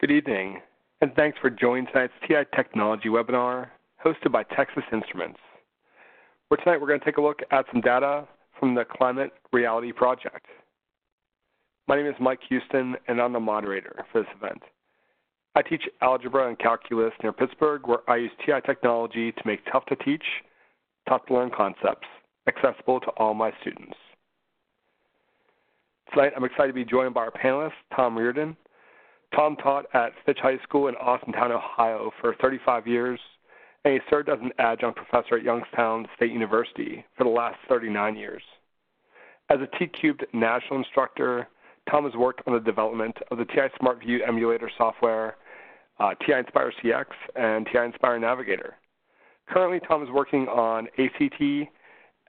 Good evening, and thanks for joining tonight's TI Technology webinar hosted by Texas Instruments. Where tonight we're going to take a look at some data from the Climate Reality Project. My name is Mike Houston, and I'm the moderator for this event. I teach algebra and calculus near Pittsburgh, where I use TI technology to make tough to teach, tough to learn concepts accessible to all my students. Tonight, I'm excited to be joined by our panelist, Tom Reardon. Tom taught at Fitch High School in Austintown, Ohio for 35 years, and he served as an adjunct professor at Youngstown State University for the last 39 years. As a T-Cubed national instructor, Tom has worked on the development of the TI SmartView emulator software, uh, TI Nspire CX, and TI Nspire Navigator. Currently, Tom is working on ACT,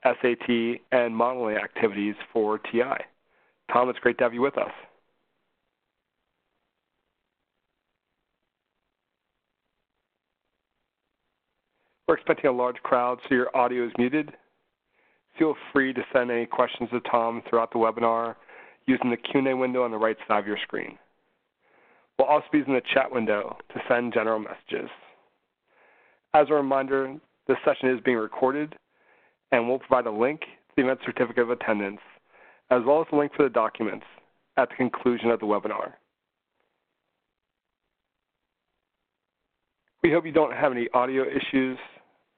SAT, and modeling activities for TI. Tom, it's great to have you with us. We're expecting a large crowd, so your audio is muted. Feel free to send any questions to Tom throughout the webinar using the Q&A window on the right side of your screen. We'll also be using the chat window to send general messages. As a reminder, this session is being recorded, and we'll provide a link to the event certificate of attendance as well as a link for the documents at the conclusion of the webinar. We hope you don't have any audio issues,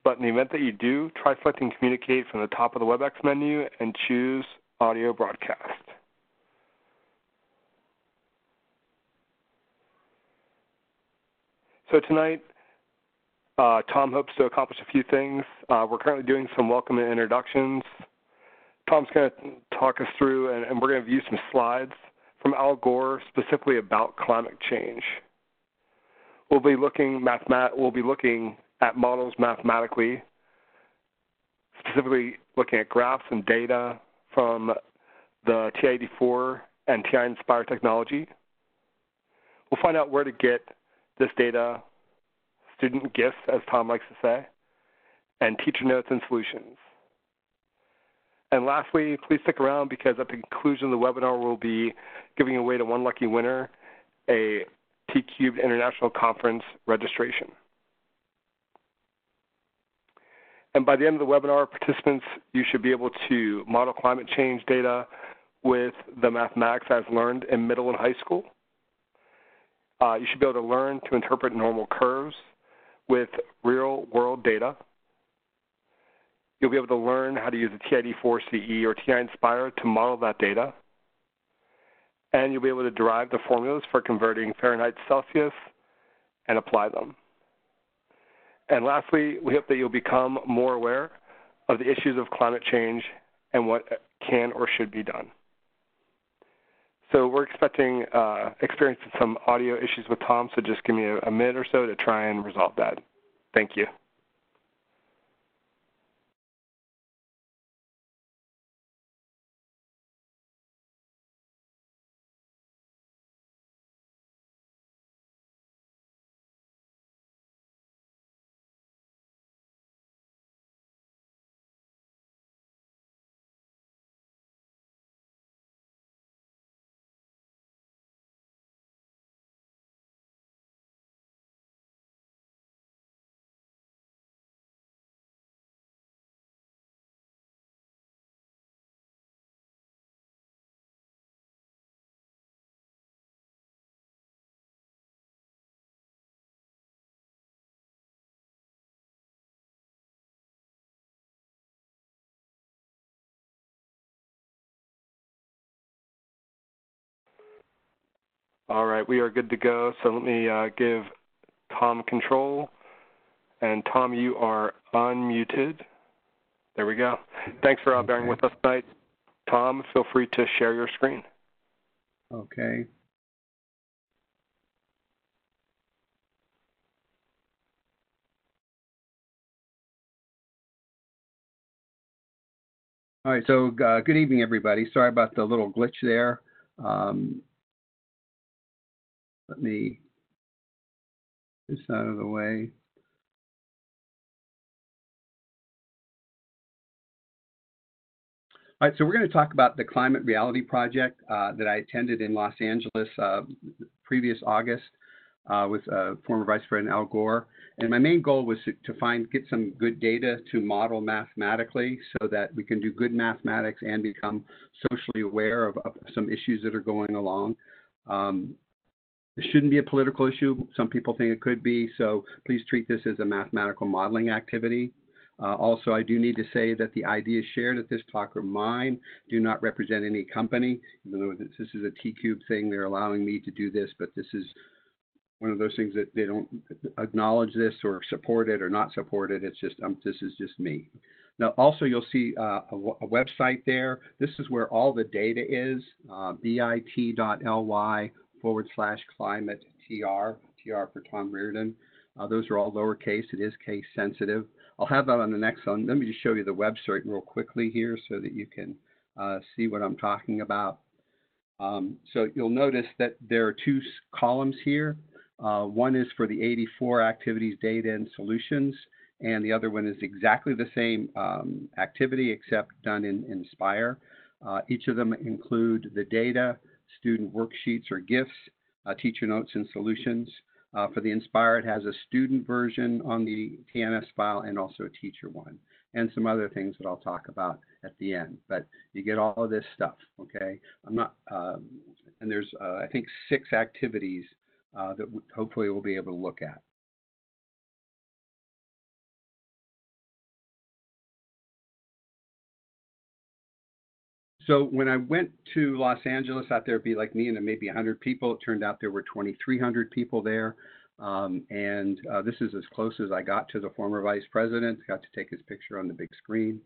but in the event that you do, try selecting Communicate from the top of the WebEx menu and choose Audio Broadcast. So tonight, uh, Tom hopes to accomplish a few things. Uh, we're currently doing some welcome and introductions. Tom's going to talk us through, and, and we're going to view some slides from Al Gore specifically about climate change. We'll be looking mathemat- we'll be looking at models mathematically, specifically looking at graphs and data from the TI-84 and TI Nspire technology. We'll find out where to get this data, student gifts, as Tom likes to say, and teacher notes and solutions. And lastly, please stick around because at the conclusion of the webinar, we'll be giving away to one lucky winner a T-Cubed International Conference registration. And by the end of the webinar, participants, you should be able to model climate change data with the mathematics as learned in middle and high school. Uh, you should be able to learn to interpret normal curves with real world data You'll be able to learn how to use the TI-84 CE or TI Nspire to model that data. And you'll be able to derive the formulas for converting Fahrenheit Celsius and apply them. And lastly, we hope that you'll become more aware of the issues of climate change and what can or should be done. So we're expecting uh, experiencing some audio issues with Tom, so just give me a, a minute or so to try and resolve that. Thank you. All right, we are good to go. So let me uh, give Tom control. And Tom, you are unmuted. There we go. Thanks for uh, bearing with us tonight. Tom, feel free to share your screen. Okay. All right, so uh, good evening, everybody. Sorry about the little glitch there. Um, let me this out of the way. All right, so we're going to talk about the Climate Reality Project uh, that I attended in Los Angeles uh, previous August. uh, with uh, former Vice President Al Gore. And my main goal was to, find, get some good data to model mathematically so that we can do good mathematics and become socially aware of, of some issues that are going along. Um, it shouldn't be a political issue. Some people think it could be. So please treat this as a mathematical modeling activity. Uh, also, I do need to say that the ideas shared at this talk are mine, do not represent any company. Even though this is a T-Cube thing, they're allowing me to do this, but this is one of those things that they don't acknowledge this or support it or not support it. It's just, um, this is just me. Now, also, you'll see uh, a, a, website there. This is where all the data is, uh, bit.ly forward slash climate TR, TR for Tom Reardon. Uh, those are all lowercase. It is case sensitive. I'll have that on the next one. Let me just show you the website real quickly here so that you can uh, see what I'm talking about. Um, so you'll notice that there are two columns here. Uh, one is for the 84 activities, data, and solutions, and the other one is exactly the same um, activity except done in Nspire. Uh, each of them include the data, student worksheets or gifts, uh, teacher notes, and solutions. Uh, for the Nspire, it has a student version on the TNS file and also a teacher one, and some other things that I'll talk about at the end. But you get all of this stuff, okay? I'm not, um, and there's, uh, I think, six activities uh, that hopefully we'll be able to look at. So when I went to Los Angeles, out there be like me and maybe 100 people. It turned out there were 2,300 people there. Um, and uh, this is as close as I got to the former vice president. Got to take his picture on the big screen.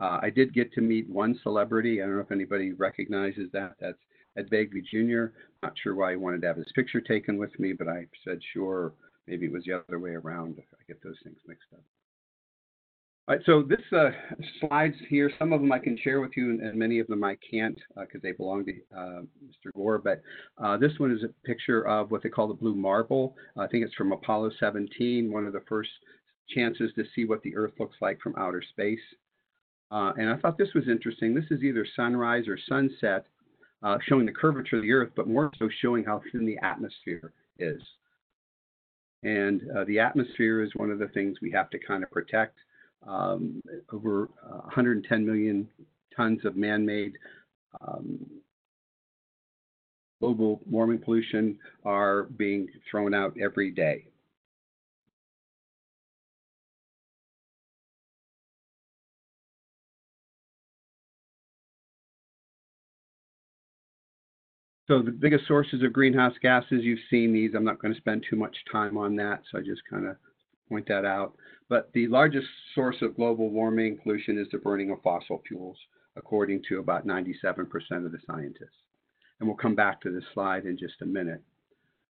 Uh, I did get to meet one celebrity. I don't know if anybody recognizes that. That's Ed Begley Jr. Not sure why he wanted to have his picture taken with me, but I said sure. Maybe it was the other way around. I get those things mixed up. All right, so this uh, slides here, some of them I can share with you, and, many of them I can't because uh, they belong to uh, Mr. Gore. But uh, this one is a picture of what they call the blue marble. I think it's from Apollo 17, one of the first chances to see what the Earth looks like from outer space. Uh, and I thought this was interesting. This is either sunrise or sunset, uh, showing the curvature of the Earth, but more so showing how thin the atmosphere is. And the atmosphere is one of the things we have to kind of protect um, over uh, 110 million tons of man-made um, global warming pollution are being thrown out every day. So the biggest sources of greenhouse gases, you've seen these. I'm not going to spend too much time on that, so I just kind of point that out. But the largest source of global warming pollution is the burning of fossil fuels, according to about 97% of the scientists. And we'll come back to this slide in just a minute.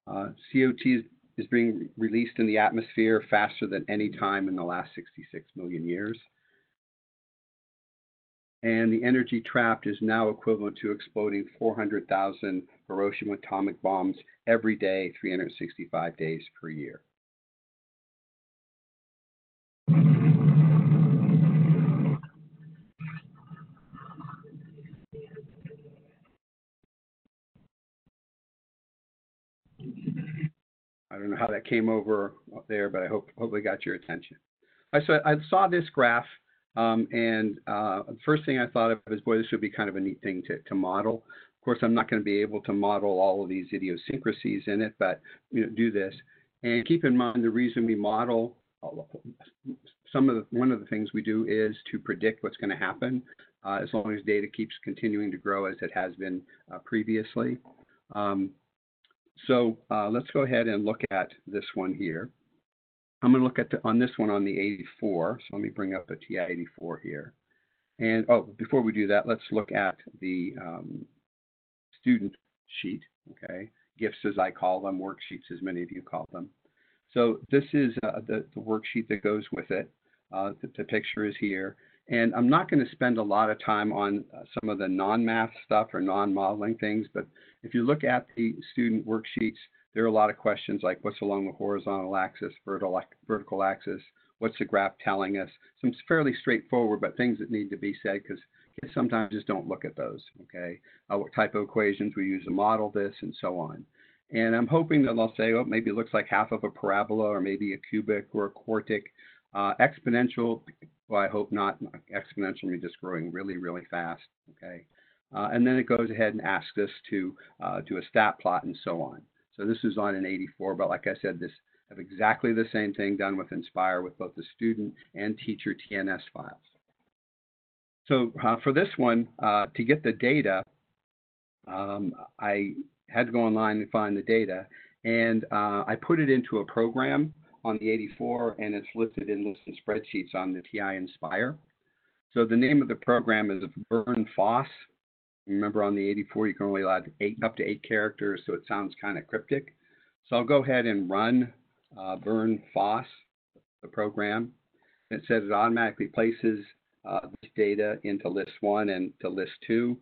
Uh, CO2 is being released in the atmosphere faster than any time in the last 66 million years. And the energy trapped is now equivalent to exploding 400,000 Hiroshima atomic bombs every day, 365 days per year. I don't know how that came over there, but I hope hopefully got your attention. I saw I saw this graph, um, and uh, the first thing I thought of is, boy, this would be kind of a neat thing to, to model. Of course, I'm not going to be able to model all of these idiosyncrasies in it, but you know, do this. And keep in mind the reason we model some of the, one of the things we do is to predict what's going to happen uh, as long as data keeps continuing to grow as it has been uh, previously. Um, so uh, let's go ahead and look at this one here. I'm going to look at the, on this one on the 84. So let me bring up a TI-84 here. And oh, before we do that, let's look at the um, student sheet. Okay, gifts as I call them, worksheets as many of you call them. So this is uh, the, the, worksheet that goes with it. Uh, the, the, picture is here. And I'm not going to spend a lot of time on uh, some of the non-math stuff or non-modeling things, but if you look at the student worksheets, there are a lot of questions like what's along the horizontal axis, vertical, vertical axis, what's the graph telling us? Some fairly straightforward, but things that need to be said because kids sometimes just don't look at those, okay? Uh, what type of equations we use to model this and so on. And I'm hoping that they'll say, oh, maybe it looks like half of a parabola or maybe a cubic or a quartic. Uh, exponential, well, I hope not. Exponential means just growing really, really fast. Okay. Uh, and then it goes ahead and asks us to uh, do a stat plot and so on. So this is on an 84, but like I said, this have exactly the same thing done with Nspire with both the student and teacher TNS files. So uh, for this one, uh, to get the data, um, I had to go online and find the data, and uh, I put it into a program on the 84, and it's listed in and spreadsheets on the TI Nspire. So the name of the program is Burn FOSS. Remember on the 84, you can only allow eight, up to eight characters, so it sounds kind of cryptic. So I'll go ahead and run uh, Burn FOSS, the program. It says it automatically places uh, this data into list one and to list two.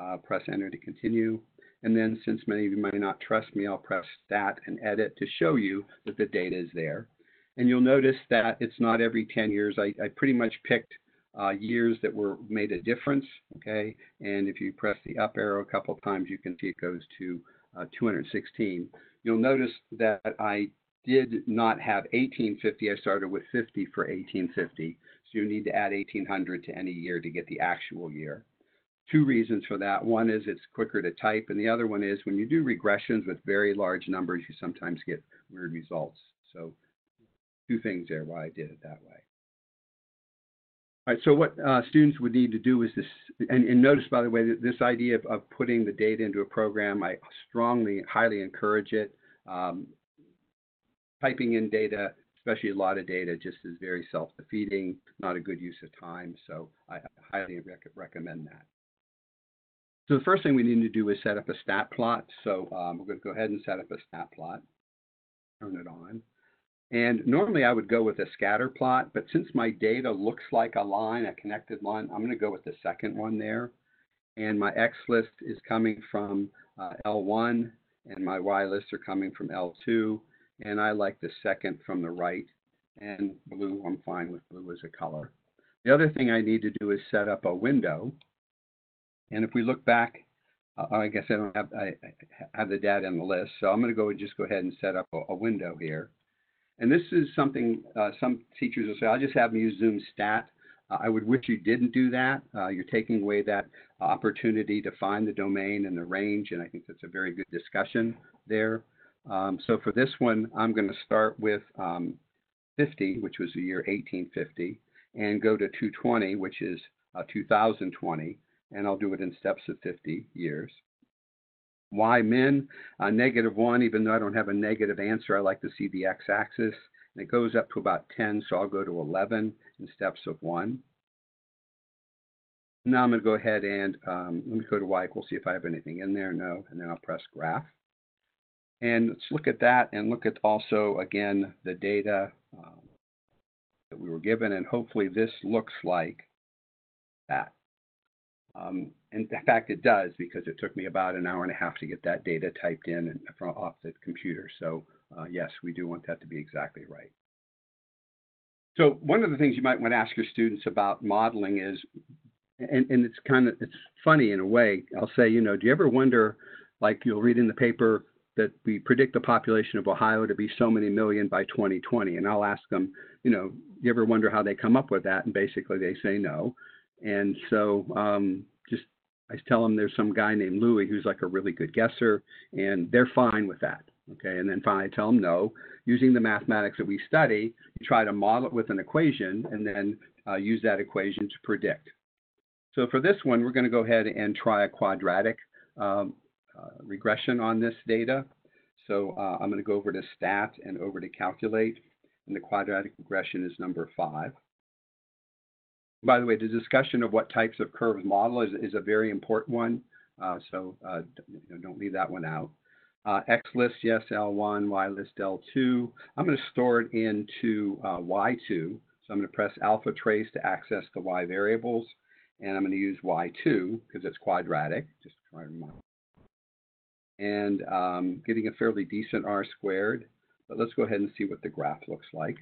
Uh, press enter to continue. And then since many of you might not trust me, I'll press stat and edit to show you that the data is there. And you'll notice that it's not every 10 years. I, I pretty much picked uh, years that were made a difference, okay? And if you press the up arrow a couple times, you can see it goes to uh, 216. You'll notice that I did not have 1850. I started with 50 for 1850. So you need to add 1800 to any year to get the actual year. Two reasons for that. One is it's quicker to type, and the other one is when you do regressions with very large numbers, you sometimes get weird results. So two things there why I did it that way. All right, so what uh, students would need to do is this, and, and notice, by the way, that this idea of, of, putting the data into a program, I strongly, highly encourage it. Um, typing in data, especially a lot of data, just is very self-defeating, not a good use of time. So I highly rec recommend that. So the first thing we need to do is set up a stat plot. So um, we're going to go ahead and set up a stat plot, turn it on. And normally I would go with a scatter plot, but since my data looks like a line, a connected line, I'm going to go with the second one there. And my X list is coming from uh, L1, and my Y lists are coming from L2 and I like the second from the right. And blue, I'm fine with blue as a color. The other thing I need to do is set up a window. And if we look back, uh, I guess I don't have, I have the data in the list. So I'm going to go and just go ahead and set up a, a window here. And this is something uh, some teachers will say, I'll just have them use Zoom Stat. Uh, I would wish you didn't do that. Uh, you're taking away that opportunity to find the domain and the range, and I think that's a very good discussion there. Um, so for this one, I'm going to start with um, 50, which was the year 1850, and go to 220, which is uh, 2020, and I'll do it in steps of 50 years. Y min, uh, negative 1, even though I don't have a negative answer, I like to see the x-axis. And it goes up to about 10, so I'll go to 11 in steps of 1. Now I'm going to go ahead and um, let me go to y equals, see if I have anything in there. No, and then I'll press graph. And let's look at that and look at also, again, the data um, that we were given. And hopefully this looks like that. Um, in fact, it does because it took me about an hour and a half to get that data typed in and from off the computer. So uh, yes, we do want that to be exactly right. So one of the things you might want to ask your students about modeling is, and, and it's kind of it's funny in a way. I'll say, you know, do you ever wonder, like you'll read in the paper, that we predict the population of Ohio to be so many million by 2020. And I'll ask them, you know, you ever wonder how they come up with that? And basically they say no. And so um, just I tell them there's some guy named Louis who's like a really good guesser, and they're fine with that. Okay, and then finally I tell them no. Using the mathematics that we study, you try to model it with an equation and then uh, use that equation to predict. So for this one, we're going to go ahead and try a quadratic um, uh, regression on this data. So uh, I'm going to go over to stat and over to calculate, and the quadratic regression is number five. By the way, the discussion of what types of curves model is, is a very important one, uh, so uh, don't leave that one out. Uh, X list, yes, L1, Y list, L2. I'm going to store it into uh, Y2, so I'm going to press alpha trace to access the Y variables, and I'm going to use Y2 because it's quadratic, just try to remind and um, getting a fairly decent R squared. But let's go ahead and see what the graph looks like.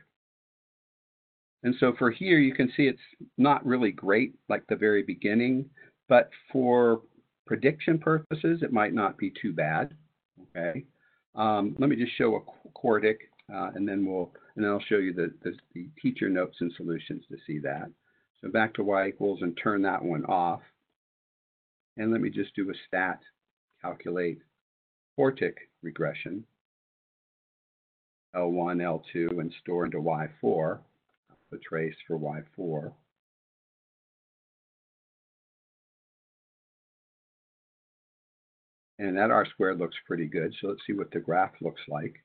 And so for here, you can see it's not really great like the very beginning, but for prediction purposes, it might not be too bad. Okay. Um, let me just show a quartic, uh, and then we'll and then I'll show you the, the, the teacher notes and solutions to see that. So back to y equals and turn that one off. And let me just do a stat, calculate quartic regression, L1, L2, and store into Y4, the trace for Y4. And that R squared looks pretty good. So let's see what the graph looks like.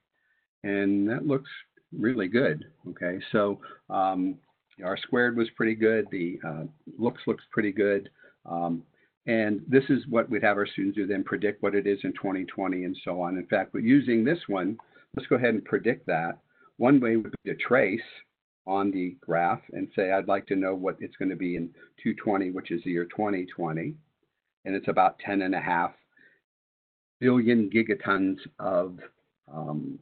And that looks really good. Okay, so um, R squared was pretty good. The uh, looks looks pretty good. Um, and this is what we'd have our students do then predict what it is in 2020 and so on. In fact, but using this one, let's go ahead and predict that. One way would be to trace on the graph and say, I'd like to know what it's going to be in 220, which is the year 2020. And it's about 10 and a half billion gigatons of um,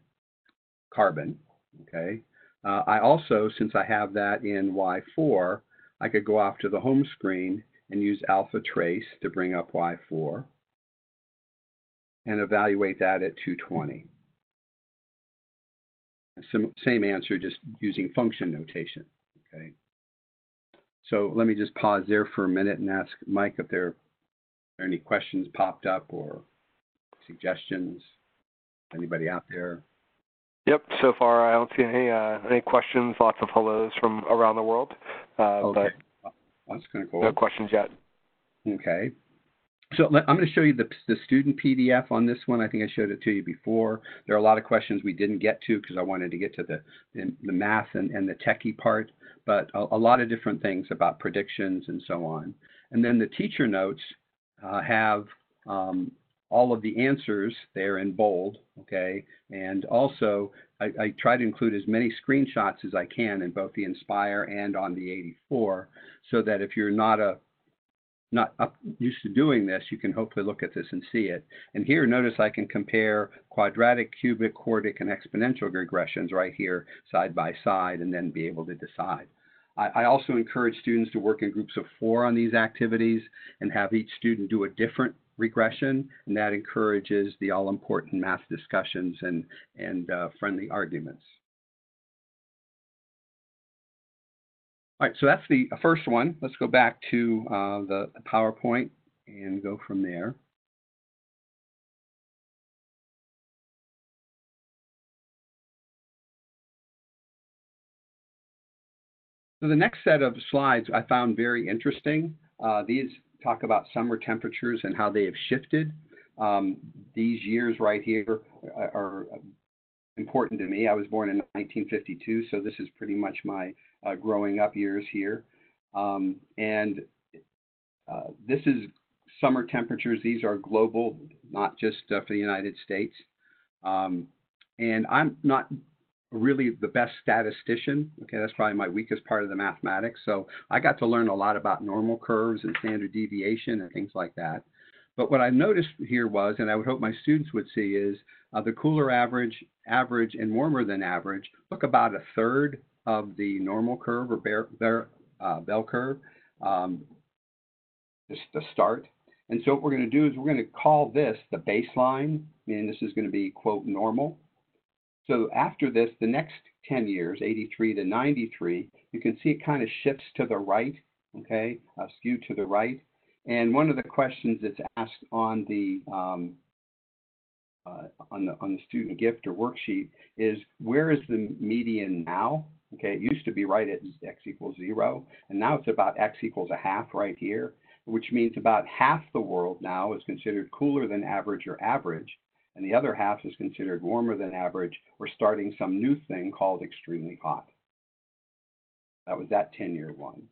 carbon. Okay. Uh, I also, since I have that in Y4, I could go off to the home screen and use alpha trace to bring up Y4 and evaluate that at 220. Same answer, just using function notation. Okay. So let me just pause there for a minute and ask Mike if there are any questions popped up or suggestions. Anybody out there? Yep. So far, I don't see any uh, any questions. Lots of hellos from around the world. Uh, okay. But That's kind of cool. No questions yet. Okay. So I'm going to show you the, the student PDF on this one. I think I showed it to you before. There are a lot of questions we didn't get to because I wanted to get to the, the math and, and the techie part, but a, a, lot of different things about predictions and so on. And then the teacher notes uh, have um, all of the answers there in bold, okay? And also, I, I, try to include as many screenshots as I can in both the Nspire and on the 84, so that if you're not a not up, used to doing this, you can hopefully look at this and see it. And here, notice I can compare quadratic, cubic, quartic, and exponential regressions right here side by side and then be able to decide. I, also encourage students to work in groups of four on these activities and have each student do a different regression, and that encourages the all-important math discussions and, and uh, friendly arguments. All right, so that's the first one. Let's go back to uh, the, the PowerPoint and go from there. So the next set of slides I found very interesting. Uh, these talk about summer temperatures and how they have shifted. Um, these years right here are important to me. I was born in 1952, so this is pretty much my uh, growing up years here. Um, and uh, this is summer temperatures. These are global, not just uh, for the United States. Um, and I'm not really the best statistician. Okay, that's probably my weakest part of the mathematics. So I got to learn a lot about normal curves and standard deviation and things like that. But what I noticed here was, and I would hope my students would see, is uh, the cooler average, average, and warmer than average look about a third of the normal curve or bear, bear, uh, bell curve, um, just the start. And so what we're going to do is we're going to call this the baseline, and this is going to be, quote, normal. So after this, the next 10 years, 83 to 93, you can see it kind of shifts to the right, okay, uh, skewed to the right. And one of the questions that's asked on the um, uh, on the on the student gift or worksheet is where is the median now? Okay, it used to be right at x equals zero, and now it's about x equals a half right here, which means about half the world now is considered cooler than average or average, and the other half is considered warmer than average or starting some new thing called extremely hot. That was that 10 year one.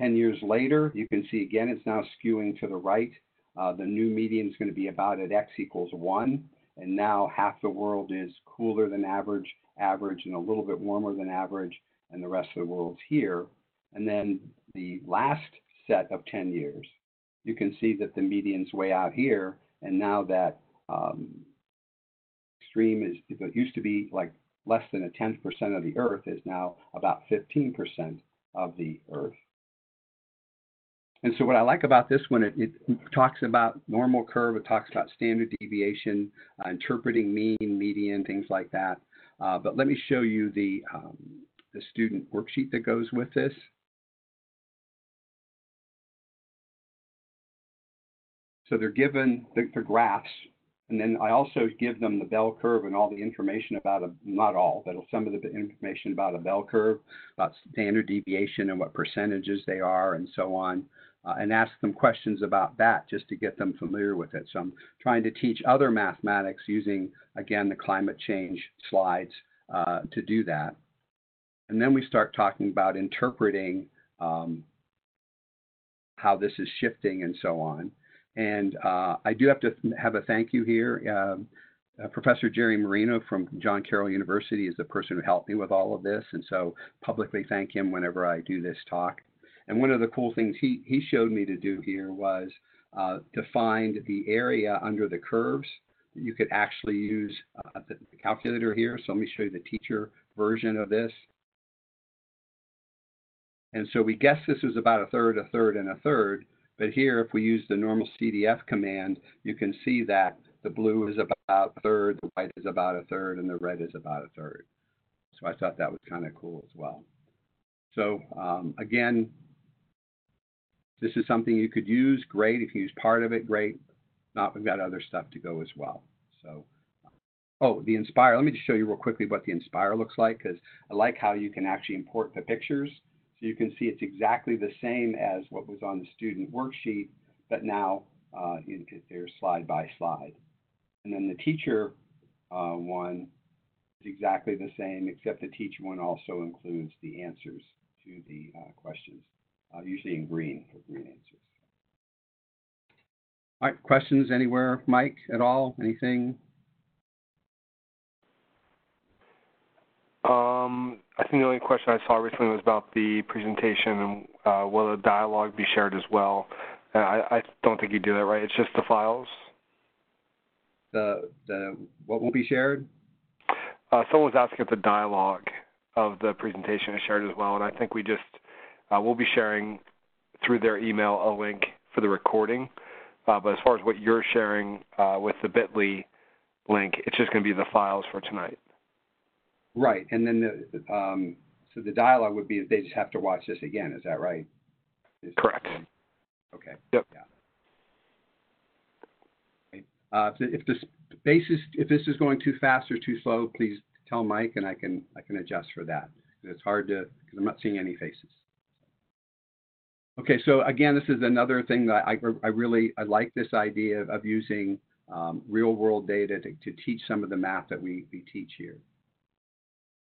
10 years later, you can see again it's now skewing to the right. Uh, the new median is going to be about at x equals 1. And now half the world is cooler than average, average, and a little bit warmer than average, and the rest of the world's here. And then the last set of 10 years, you can see that the median's way out here. And now that um, extreme is it used to be like less than a tenth percent of the Earth is now about 15% of the Earth. And so what I like about this one, it, it talks about normal curve, it talks about standard deviation, uh, interpreting mean, median, things like that. Uh, but let me show you the, um, the student worksheet that goes with this. So they're given the, the graphs, and then I also give them the bell curve and all the information about a, not all, but some of the information about a bell curve, about standard deviation and what percentages they are and so on, uh, and ask them questions about that just to get them familiar with it. So I'm trying to teach other mathematics using, again, the climate change slides uh, to do that. And then we start talking about interpreting um, how this is shifting and so on. And uh, I do have to have a thank you here. Um, uh, Professor Jerry Marino from John Carroll University is the person who helped me with all of this. And so publicly thank him whenever I do this talk. And one of the cool things he, he showed me to do here was uh, to find the area under the curves. You could actually use uh, the calculator here. So let me show you the teacher version of this. And so we guessed this was about a third, a third, and a third. But here, if we use the normal CDF command, you can see that the blue is about a third, the white is about a third, and the red is about a third. So I thought that was kind of cool as well. So um, again, this is something you could use, great. If you use part of it, great. Not, we've got other stuff to go as well. So, oh, the Nspire. Let me just show you real quickly what the Nspire looks like because I like how you can actually import the pictures So you can see it's exactly the same as what was on the student worksheet, but now uh, there's slide by slide. And then the teacher uh, one is exactly the same, except the teacher one also includes the answers to the uh, questions, uh, usually in green for green answers. All right, questions anywhere, Mike, at all? Anything? Um, I think the only question I saw recently was about the presentation and uh, will the dialogue be shared as well. Uh, I, I don't think you do that right. It's just the files. The the what won't be shared? Uh, someone was asking if the dialogue of the presentation is shared as well, and I think we just uh, we'll be sharing through their email a link for the recording. Uh, but as far as what you're sharing uh, with the Bitly link, it's just going to be the files for tonight. Right, and then the um, so the dialogue would be they just have to watch this again. Is that right? Is Correct. Okay. Yep. Yeah. Uh, if the space is if this is going too fast or too slow, please tell Mike, and I can I can adjust for that. It's hard to because I'm not seeing any faces. Okay, so again, this is another thing that I, I really I like this idea of, using um, real world data to, to teach some of the math that we, we teach here.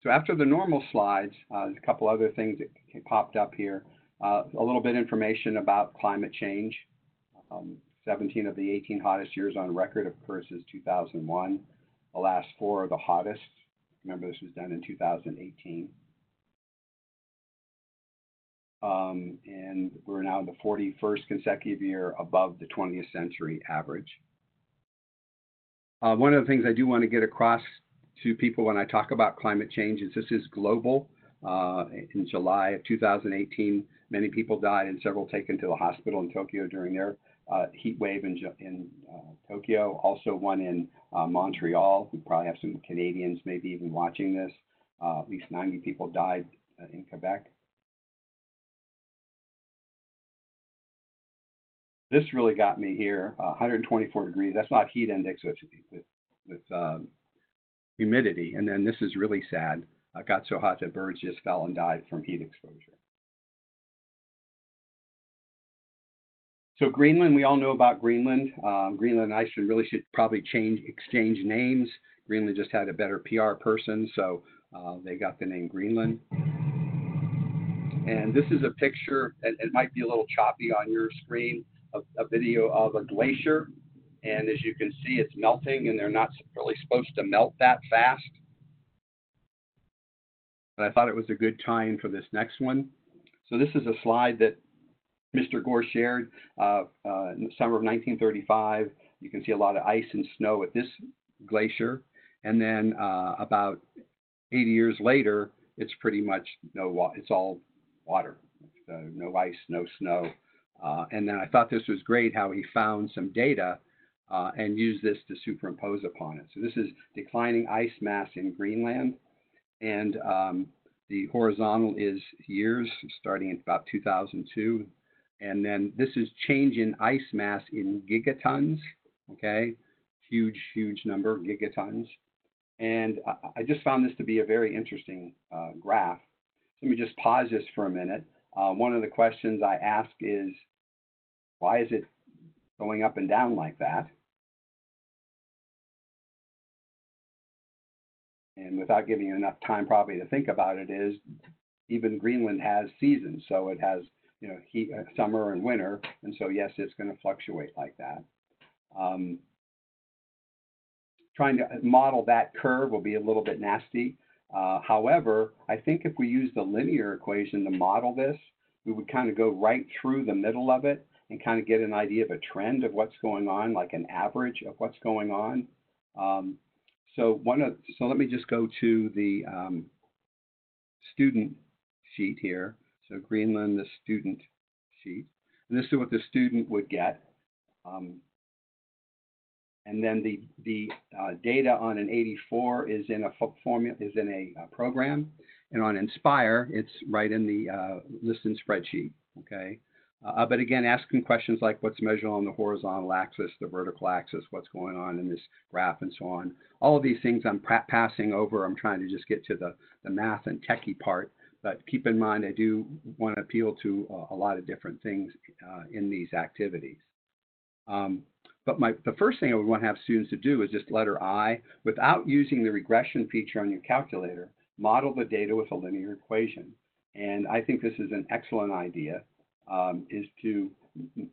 So after the normal slides, uh, a couple other things that popped up here. Uh, a little bit information about climate change. Um, 17 of the 18 hottest years on record, of course, is 2001. The last four are the hottest. Remember, this was done in 2018. Um, and we're now in the 41st consecutive year above the 20th century average. Uh, one of the things I do want to get across to people when I talk about climate change is this is global. Uh, in July of 2018, many people died and several taken to the hospital in Tokyo during their uh, heat wave in, Tokyo. Also, one in Montreal. We probably have some Canadians maybe even watching this. At least 90 people died in Quebec. This really got me here. 124 degrees. That's not heat index with, with, um, humidity. And then this is really sad. Got so hot that birds just fell and died from heat exposure. So Greenland, we all know about Greenland. Um, Greenland and Iceland really should probably change exchange names. Greenland just had a better PR person, so uh, they got the name Greenland. And this is a picture, and it might be a little choppy on your screen, a, a video of a glacier and as you can see, it's melting, and they're not really supposed to melt that fast. But I thought it was a good time for this next one. So this is a slide that Mr. Gore shared uh, uh, in the summer of 1935. You can see a lot of ice and snow at this glacier. And then uh, about 80 years later, it's pretty much no, it's all water. Uh, no ice, no snow. Uh, and then I thought this was great how he found some data uh, and used this to superimpose upon it. So this is declining ice mass in Greenland. And um, the horizontal is years starting in about 2002. And then this is change in ice mass in gigatons. Okay, huge, huge number, gigatons. And I just found this to be a very interesting uh, graph. Let me just pause this for a minute. Uh, one of the questions I ask is, why is it going up and down like that? And without giving you enough time probably to think about it is, even Greenland has seasons. So it has, you know, heat, uh, summer and winter. And so yes, it's going to fluctuate like that. Um, trying to model that curve will be a little bit nasty. Uh, however, I think if we use the linear equation to model this, we would kind of go right through the middle of it and kind of get an idea of a trend of what's going on, like an average of what's going on. Um, so one of so let me just go to the um, student sheet here. So Greenland, the student sheet, and this is what the student would get. Um, and then the, the uh, data on an 84 is in a formula, is in a, a, program. And on Nspire, it's right in the uh, spreadsheet, okay? Uh, but again, asking questions like what's measured on the horizontal axis, the vertical axis, what's going on in this graph, and so on. All of these things I'm passing over. I'm trying to just get to the, the math and techie part. But keep in mind, I do want to appeal to a, a lot of different things uh, in these activities. Um, but my, the first thing I would want to have students to do is just letter I, without using the regression feature on your calculator, model the data with a linear equation. And I think this is an excellent idea, um, is to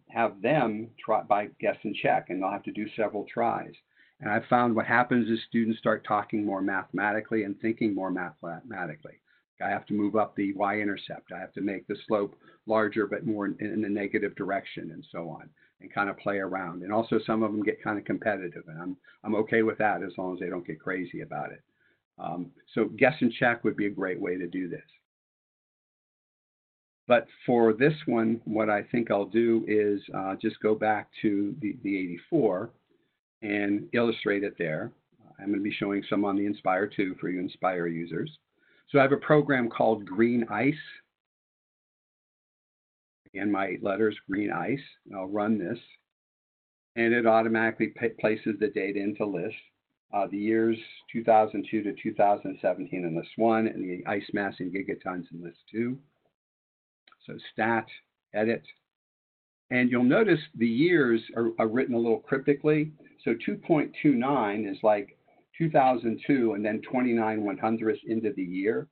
have them try by guess and check, and they'll have to do several tries. And I've found what happens is students start talking more mathematically and thinking more mathematically. I have to move up the y-intercept. I have to make the slope larger but more in, in the negative direction and so on and kind of play around. And also some of them get kind of competitive, and I'm I'm okay with that as long as they don't get crazy about it. Um, so guess and check would be a great way to do this. But for this one, what I think I'll do is uh, just go back to the, the 84 and illustrate it there. I'm going to be showing some on the Nspire 2 for you Nspire users. So I have a program called Green Ice Again, my letters green ice. I'll run this, and it automatically places the data into list. Uh, the years 2002 to 2017 in list one, and the ice mass in gigatons in list two. So stat, edit, and you'll notice the years are, are written a little cryptically. So 2.29 is like 2002 and then 29 one hundredths into the year.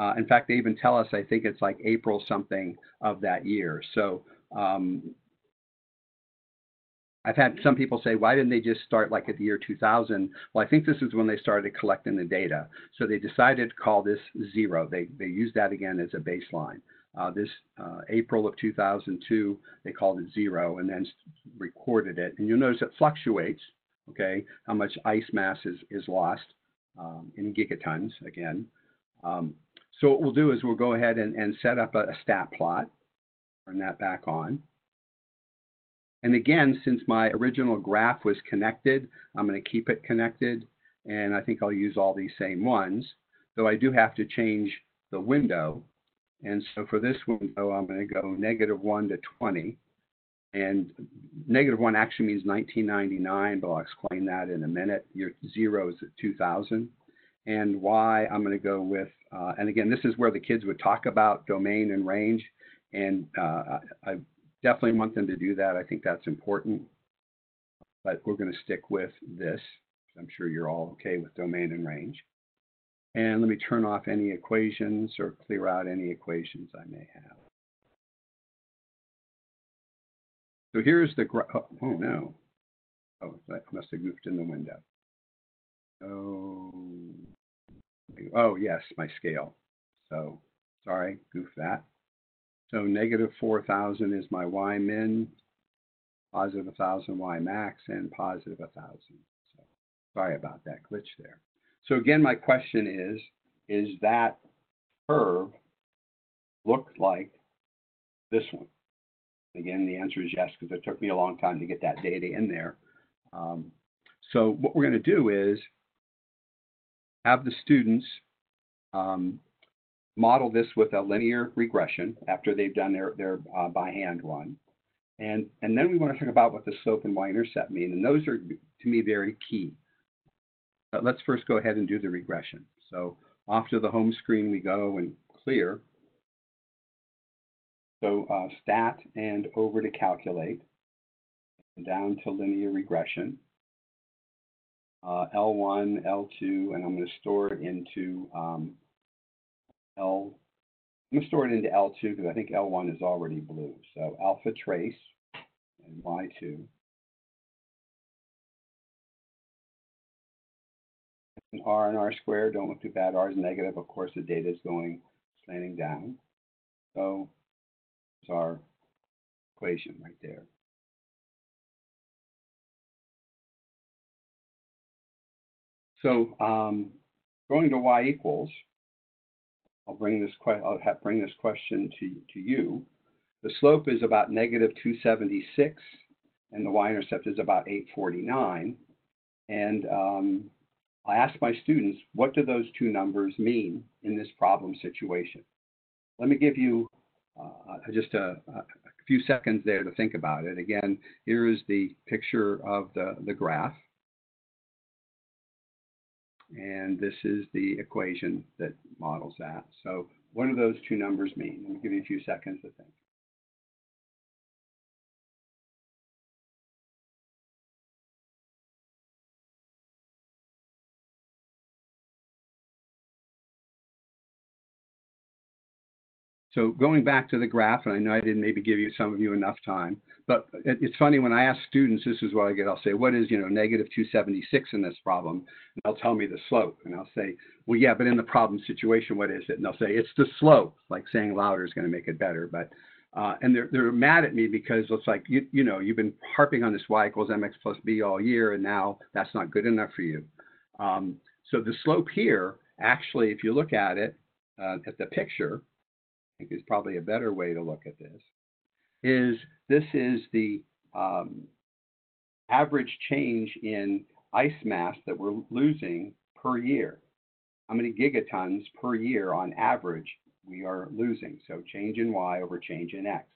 Uh, in fact, they even tell us, I think it's like April something of that year. So um, I've had some people say, why didn't they just start like at the year 2000? Well, I think this is when they started collecting the data. So they decided to call this zero. They, they used that again as a baseline. Uh, this uh, April of 2002, they called it zero and then recorded it. And you'll notice it fluctuates, okay, how much ice mass is, is lost um, in gigatons again. Um, so what we'll do is we'll go ahead and, and set up a, a stat plot, turn that back on. And again, since my original graph was connected, I'm going to keep it connected. And I think I'll use all these same ones, though I do have to change the window. And so for this window, I'm going to go negative 1 to 20. And negative 1 actually means 1999, but I'll explain that in a minute. Your 0 is at 2000 and why I'm going to go with, uh, and again, this is where the kids would talk about domain and range, and uh, I definitely want them to do that. I think that's important, but we're going to stick with this. I'm sure you're all okay with domain and range. And let me turn off any equations or clear out any equations I may have. So here's the, oh, oh no. Oh, I must have goofed in the window. Oh, oh yes, my scale. So sorry, goof that. So negative 4,000 is my Y min, positive 1,000 Y max, and positive 1,000. So sorry about that glitch there. So again, my question is, is that curve look like this one? Again, the answer is yes, because it took me a long time to get that data in there. Um, so what we're going to do is have the students um, model this with a linear regression after they've done their, their uh, by hand one. And, and then we want to talk about what the slope and y-intercept mean. And those are, to me, very key. But let's first go ahead and do the regression. So off to the home screen we go and clear. So uh, stat and over to calculate, down to linear regression. Uh, L1, L2, and I'm going to store it into um, L. I'm going to store it into L2 because I think L1 is already blue. So alpha trace and Y2. And R and R squared don't look too bad. R is negative. Of course, the data is going slanting down. So it's our equation right there. So um, going to y equals, I'll bring this I'll have, bring this question to, to you. The slope is about negative 276, and the y-intercept is about 849. And um, I ask my students, what do those two numbers mean in this problem situation? Let me give you uh, just a, a, few seconds there to think about it. Again, here is the picture of the, the graph. And this is the equation that models that. So what do those two numbers mean? Let me give you a few seconds to think. So going back to the graph, and I know I didn't maybe give you some of you enough time, but it, it's funny when I ask students, this is what I get. I'll say, what is, you know, negative 276 in this problem? And they'll tell me the slope. And I'll say, well, yeah, but in the problem situation, what is it? And they'll say, it's the slope. Like saying louder is going to make it better. But uh, and they're, they're mad at me because it's like, you, you know, you've been harping on this y equals mx plus b all year, and now that's not good enough for you. Um, so the slope here, actually, if you look at it, uh, at the picture, think is probably a better way to look at this, is this is the um, average change in ice mass that we're losing per year. How many gigatons per year on average we are losing? So change in y over change in x.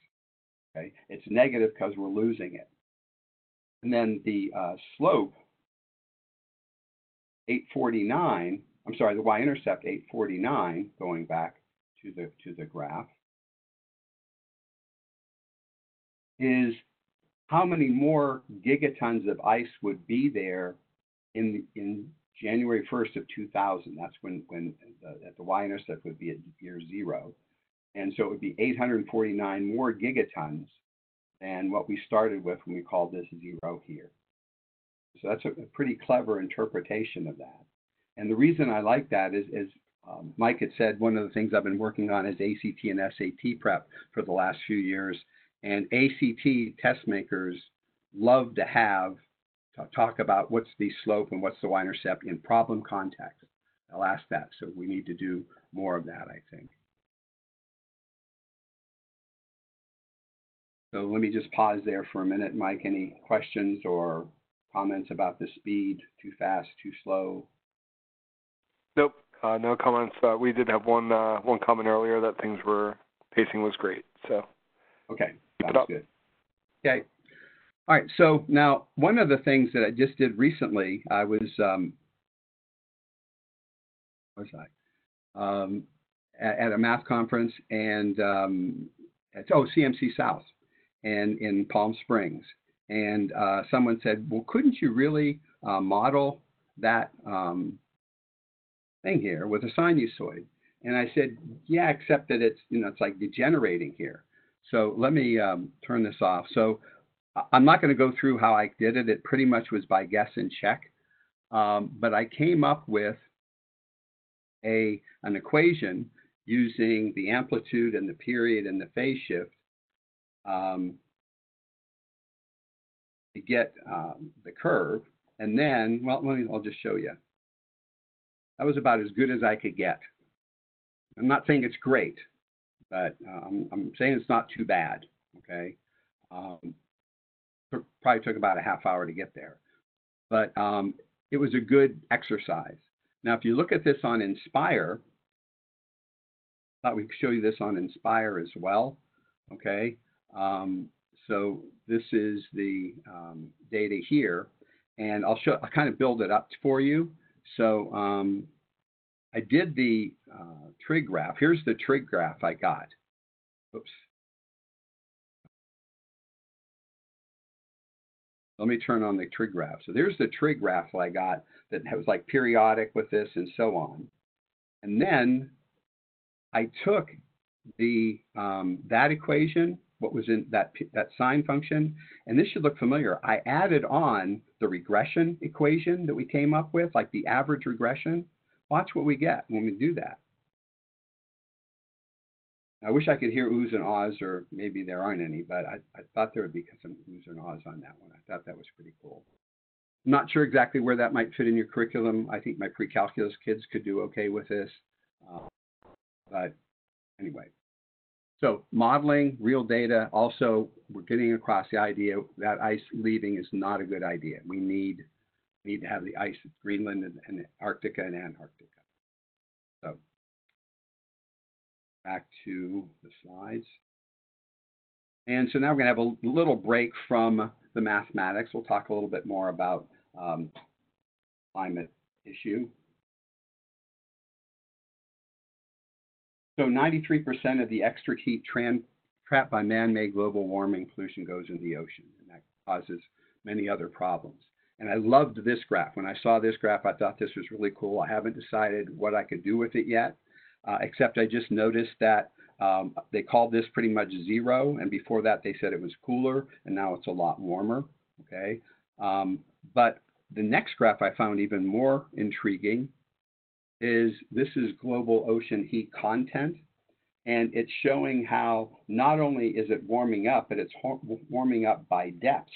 Okay, it's negative because we're losing it. And then the uh, slope, 849, I'm sorry, the y-intercept 849, going back to the, to the graph is how many more gigatons of ice would be there in, in January 1st of 2000. That's when, when the, the y-intercept would be at year zero. And so it would be 849 more gigatons than what we started with when we called this zero here. So that's a, a pretty clever interpretation of that. And the reason I like that is, is um, Mike had said one of the things I've been working on is ACT and SAT prep for the last few years. And ACT test makers love to have to talk about what's the slope and what's the y-intercept in problem context. I'll ask that. So we need to do more of that, I think. So let me just pause there for a minute. Mike, any questions or comments about the speed? Too fast, too slow? Nope. Uh, no comments. Uh, we did have one uh, one comment earlier that things were pacing was great. So okay, sounds good. Okay. All right. So now one of the things that I just did recently, I was um, was I um, at, at, a math conference and um, at, oh CMC South and in Palm Springs, and uh, someone said, well, couldn't you really uh, model that um, thing here with a sinusoid. And I said, yeah, except that it's, you know, it's like degenerating here. So let me um, turn this off. So I'm not going to go through how I did it. It pretty much was by guess and check. Um, but I came up with a an equation using the amplitude and the period and the phase shift um, to get um, the curve. And then, well, let me, I'll just show you. That was about as good as I could get. I'm not saying it's great, but um, I'm saying it's not too bad. Okay. Um, probably took about a half hour to get there, but um, it was a good exercise. Now, if you look at this on Nspire, I thought we could show you this on Nspire as well. Okay, um, so this is the um, data here, and I'll show. I'll kind of build it up for you. So um, I did the uh, trig graph. Here's the trig graph I got. Oops. Let me turn on the trig graph. So there's the trig graph I got that was like periodic with this and so on. And then I took the um, that equation, what was in that that sine function, and this should look familiar. I added on the regression equation that we came up with, like the average regression. Watch what we get when we do that. I wish I could hear oohs and ahs, or maybe there aren't any, but I, I thought there would be some oohs and ahs on that one. I thought that was pretty cool. I'm not sure exactly where that might fit in your curriculum. I think my pre-calculus kids could do okay with this. Uh, but anyway, so modeling real data. Also, we're getting across the idea that ice leaving is not a good idea. We need need to have the ice at Greenland and, and Arctica and Antarctica. So back to the slides. And so now we're going to have a little break from the mathematics. We'll talk a little bit more about um, climate issue. So 93% of the extra heat trapped by man-made global warming pollution goes into the ocean, and that causes many other problems. And I loved this graph. When I saw this graph, I thought this was really cool. I haven't decided what I could do with it yet, uh, except I just noticed that um, they called this pretty much zero, and before that they said it was cooler, and now it's a lot warmer. Okay, um, but the next graph I found even more intriguing is this is global ocean heat content, and it's showing how not only is it warming up, but it's warming up by depths.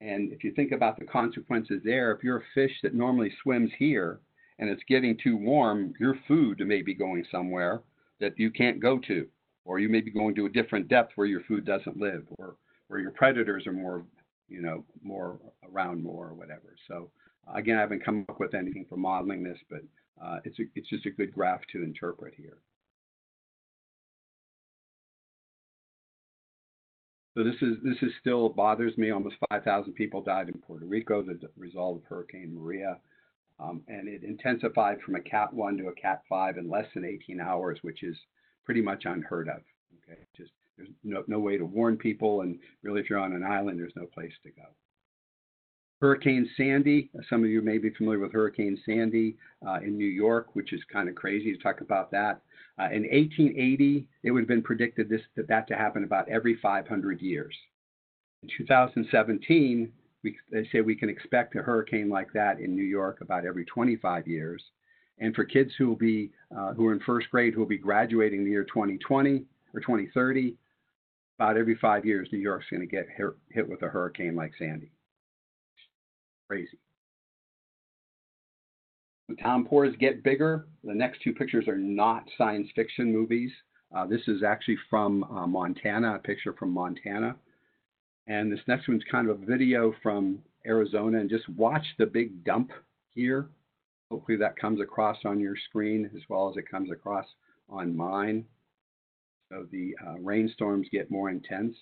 And if you think about the consequences there, if you're a fish that normally swims here and it's getting too warm, your food may be going somewhere that you can't go to, or you may be going to a different depth where your food doesn't live, or where your predators are more, you know, more around more or whatever. So again, I haven't come up with anything for modeling this, but uh, it's, a, it's just a good graph to interpret here. So this is this is still bothers me. Almost 5,000 people died in Puerto Rico, the result of Hurricane Maria, um, and it intensified from a Cat 1 to a Cat 5 in less than 18 hours, which is pretty much unheard of. Okay, just there's no, no way to warn people, and really, if you're on an island, there's no place to go. Hurricane Sandy. Some of you may be familiar with Hurricane Sandy uh, in New York, which is kind of crazy to talk about that. Uh, in 1880, it would have been predicted this, that, that to happen about every 500 years. In 2017, we, they say we can expect a hurricane like that in New York about every 25 years. And for kids who will be uh, who are in first grade who will be graduating the year 2020 or 2030, about every five years, New York's going to get hit with a hurricane like Sandy crazy. The downpours get bigger. The next two pictures are not science fiction movies. Uh, this is actually from uh, Montana, a picture from Montana. And this next one's kind of a video from Arizona. And just watch the big dump here. Hopefully that comes across on your screen as well as it comes across on mine. So the uh, rainstorms get more intense.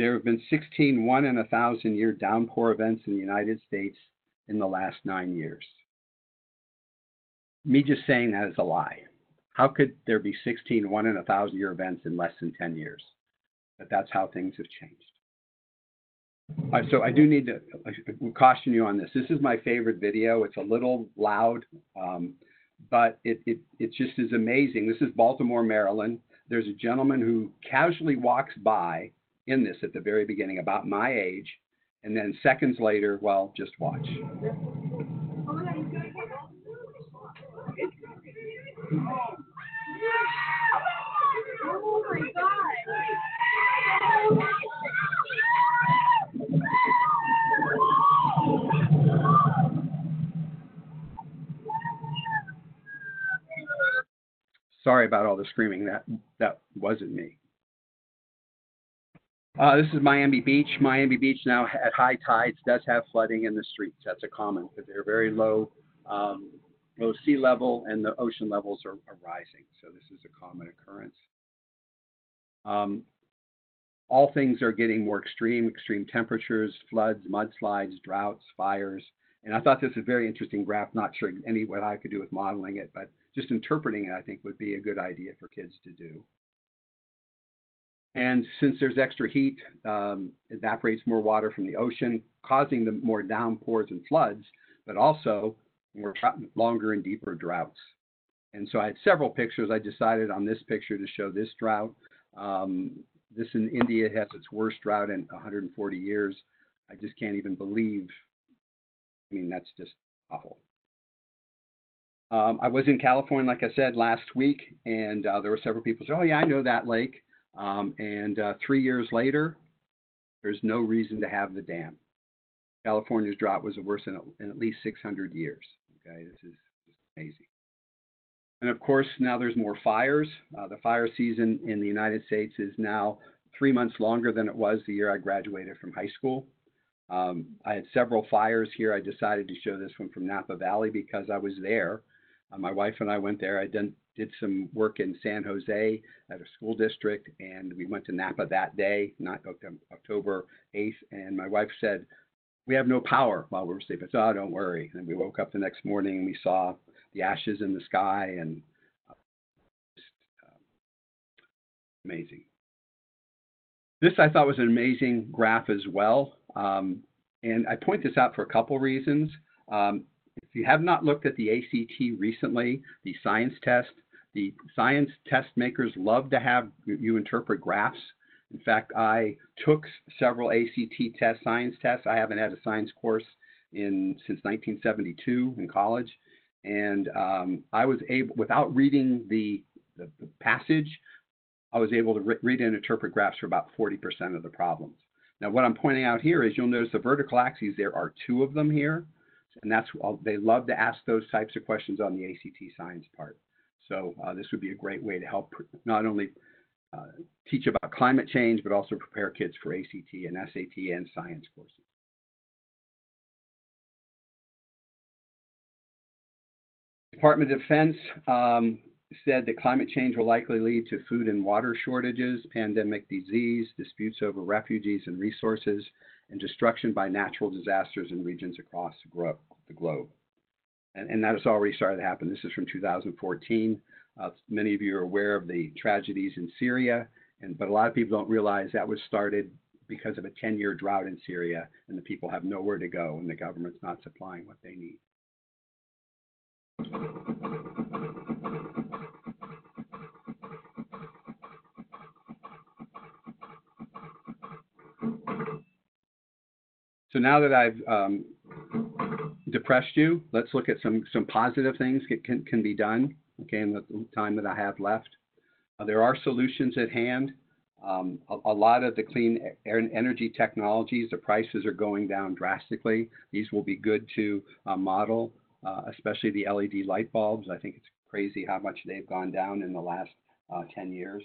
There have been 16 one in a thousand year downpour events in the United States in the last nine years. Me just saying that is a lie. How could there be 16 one in a thousand year events in less than 10 years? But that's how things have changed. So I do need to caution you on this. This is my favorite video. It's a little loud, um, but it, it, it just is amazing. This is Baltimore, Maryland. There's a gentleman who casually walks by in this at the very beginning about my age, and then seconds later, well, just watch. Sorry about all the screaming. That that wasn't me. Uh, this is Miami Beach. Miami Beach now at high tides does have flooding in the streets. That's a common because they're very low, um, low sea level and the ocean levels are, are rising. So this is a common occurrence. Um, all things are getting more extreme, extreme temperatures, floods, mudslides, droughts, fires. And I thought this was a very interesting graph. Not sure any what I could do with modeling it, but just interpreting it, I think, would be a good idea for kids to do. And since there's extra heat, um, evaporates more water from the ocean, causing the more downpours and floods, but also more longer and deeper droughts. And so I had several pictures. I decided on this picture to show this drought. Um, this in India has its worst drought in 140 years. I just can't even believe. I mean, that's just awful. Um, I was in California, like I said, last week, and uh, there were several people say, "Oh yeah, I know that lake." Um, and uh, three years later, there's no reason to have the dam. California's drought was the worst in, in at least 600 years. Okay, this is just amazing. And of course, now there's more fires. Uh, the fire season in the United States is now three months longer than it was the year I graduated from high school. Um, I had several fires here. I decided to show this one from Napa Valley because I was there. Uh, my wife and I went there. I did, did some work in San Jose at a school district, and we went to Napa that day, not October 8th. And my wife said, We have no power while we were sleeping. Said, Oh, don't worry. And we woke up the next morning and we saw the ashes in the sky and just, uh, amazing. This I thought was an amazing graph as well. Um, and I point this out for a couple reasons. Um, if you have not looked at the ACT recently, the science test, the science test makers love to have you interpret graphs. In fact, I took several ACT test science tests. I haven't had a science course in since 1972 in college, and um, I was able, without reading the, the, the passage, I was able to re- read and interpret graphs for about 40% of the problems. Now, what I'm pointing out here is you'll notice the vertical axes, there are two of them here. And that's they love to ask those types of questions on the ACT science part. So uh, this would be a great way to help not only uh, teach about climate change, but also prepare kids for ACT and SAT and science courses. Department of Defense um, said that climate change will likely lead to food and water shortages, pandemic disease, disputes over refugees and resources, and destruction by natural disasters in regions across the globe. And, and that has already started to happen. This is from 2014. Uh, many of you are aware of the tragedies in Syria, and, but a lot of people don't realize that was started because of a 10 year drought in Syria, and the people have nowhere to go, and the government's not supplying what they need. So now that I've um, depressed you, let's look at some some positive things that can, can be done. Okay, in the time that I have left, uh, there are solutions at hand. Um, a, a, lot of the clean energy technologies, the prices are going down drastically. These will be good to uh, model, uh, especially the LED light bulbs. I think it's crazy how much they've gone down in the last uh, 10 years.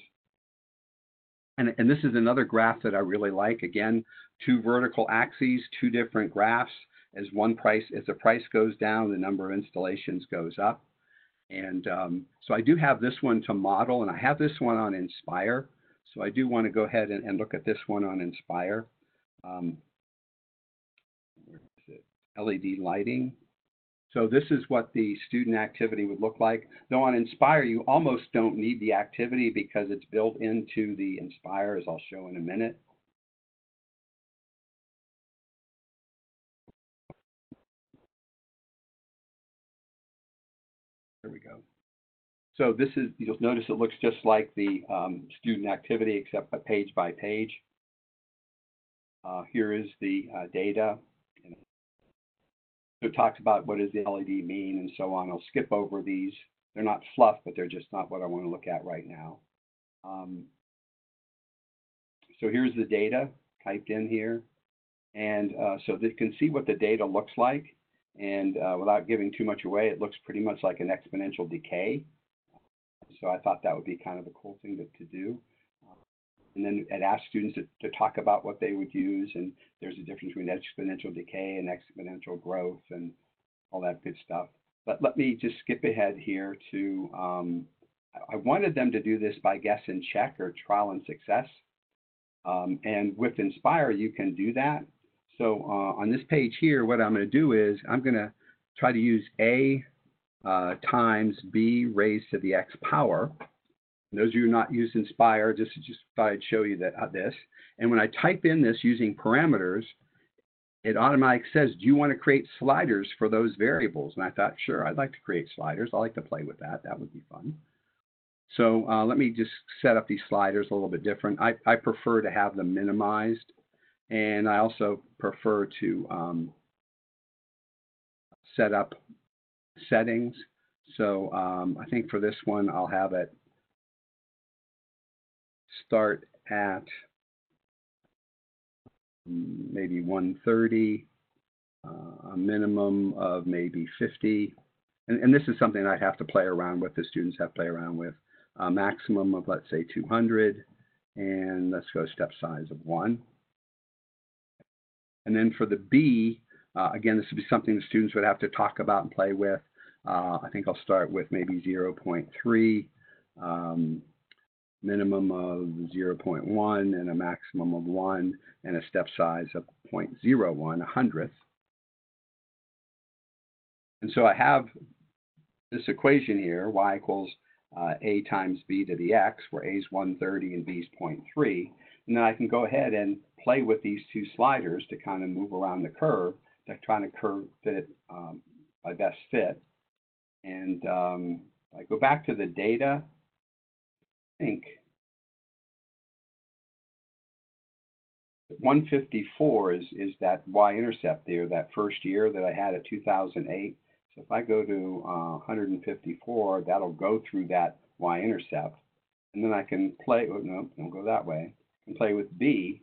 And, and this is another graph that I really like. Again, two vertical axes, two different graphs. As one price, as the price goes down, the number of installations goes up. And um, so I do have this one to model, and I have this one on Nspire. So I do want to go ahead and, and look at this one on Nspire. Um? LED lighting. So this is what the student activity would look like. Though on Nspire, you almost don't need the activity because it's built into the Nspire, as I'll show in a minute. So this is, you'll notice it looks just like the um, student activity, except page by page. Uh, here is the uh, data so it talks about what does the LED mean and so on. I'll skip over these. They're not fluff, but they're just not what I want to look at right now. Um, so here's the data typed in here. And uh, so you can see what the data looks like. And uh, without giving too much away, it looks pretty much like an exponential decay. So I thought that would be kind of a cool thing to, to do. And then it asked students to, to talk about what they would use, and there's a difference between exponential decay and exponential growth and all that good stuff. But let me just skip ahead here to, um, I wanted them to do this by guess and check or trial and success. Um, and with Nspire, you can do that. So uh, on this page here, what I'm going to do is I'm going to try to use A uh, times B raised to the X power. And those of you not used Nspire, just, just thought I'd show you that, uh, this. And when I type in this using parameters, it automatically says, do you want to create sliders for those variables? And I thought, sure, I'd like to create sliders. I like to play with that. That would be fun. So uh, let me just set up these sliders a little bit different. I, I prefer to have them minimized. And I also prefer to um, set up settings. So um, I think for this one, I'll have it start at maybe 130, uh, a minimum of maybe 50. And, and, this is something I have to play around with, the students have to play around with. A maximum of, let's say, 200. And let's go step size of 1. And then for the B, uh, again, this would be something the students would have to talk about and play with. Uh, I think I'll start with maybe 0.3. Um, minimum of 0.1 and a maximum of 1 and a step size of 0.01, a hundredth. And so I have this equation here, y equals uh, a times b to the x, where a is 130 and b is 0.3. And then I can go ahead and play with these two sliders to kind of move around the curve to curve fit um, my best fit. And um, I go back to the data, I think 154 is, is that y-intercept there, that first year that I had at 2008. So if I go to uh, 154, that'll go through that y-intercept. And then I can play, oh, no, don't go that way. I can play with B.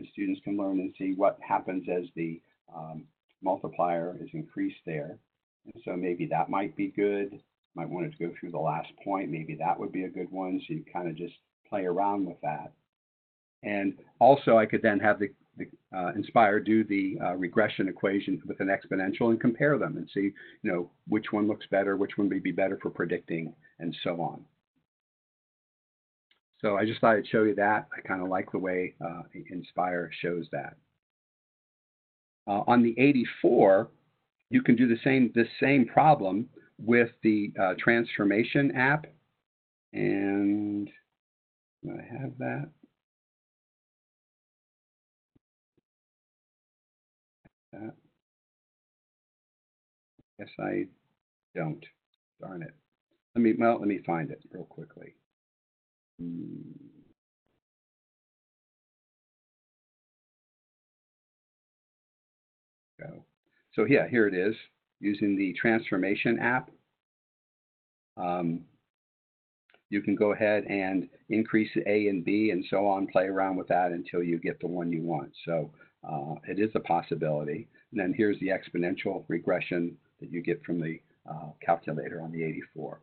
The students can learn and see what happens as the um, multiplier is increased there. And so maybe that might be good might want to go through the last point. Maybe that would be a good one. So you kind of just play around with that. And also, I could then have the, the uh, Nspire do the uh, regression equation with an exponential and compare them and see, you know, which one looks better, which one would be better for predicting, and so on. So I just thought I'd show you that. I kind of like the way uh, Nspire shows that. Uh, on the 84, you can do the same this same problem with the uh, transformation app. And I have that. Yes, I don't. Darn it. Let me well, let me find it real quickly. Hmm. So yeah, here it is using the transformation app. Um, you can go ahead and increase A and B and so on, play around with that until you get the one you want. So uh, it is a possibility. And then here's the exponential regression that you get from the uh, calculator on the 84.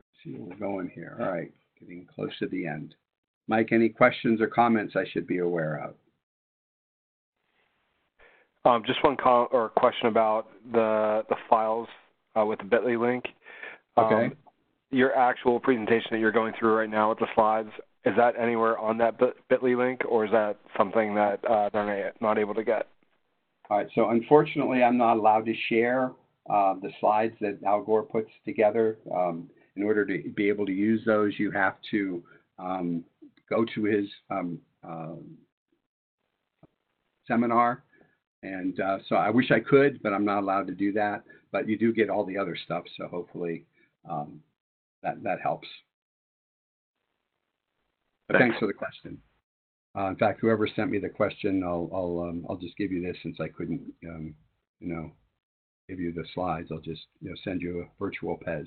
Let's see where we're going here. All right, getting close to the end. Mike, any questions or comments I should be aware of? Um, just one or question about the the files uh, with the Bitly link. Um, okay. Your actual presentation that you're going through right now with the slides is that anywhere on that Bitly link, or is that something that uh, they're not able to get? All right. So unfortunately, I'm not allowed to share uh, the slides that Al Gore puts together. Um, in order to be able to use those, you have to um, go to his um, uh, seminar and uh, so I wish I could, but I'm not allowed to do that. But you do get all the other stuff, so hopefully um, that that helps. But thanks, thanks for the question. Uh, in fact, whoever sent me the question, I'll I'll um, I'll just give you this since I couldn't um, you know give you the slides. I'll just you know send you a virtual Pez.